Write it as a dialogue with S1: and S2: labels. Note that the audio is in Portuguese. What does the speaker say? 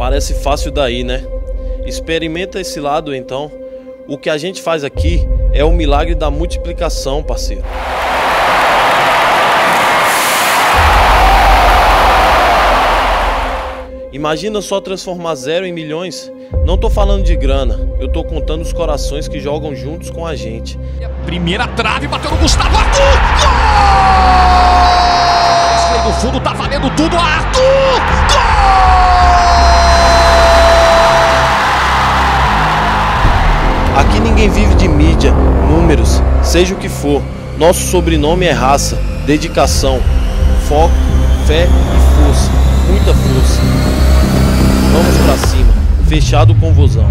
S1: Parece fácil daí, né? Experimenta esse lado então. O que a gente faz aqui é o milagre da multiplicação, parceiro. Imagina só transformar zero em milhões. Não tô falando de grana, eu tô contando os corações que jogam juntos com a gente.
S2: Primeira trave, bateu no Gustavo Arthur! Gol! do fundo, tá valendo tudo, Arthur!
S1: Aqui ninguém vive de mídia, números, seja o que for. Nosso sobrenome é raça, dedicação, foco, fé e força, muita força. Vamos pra cima, fechado com vozão.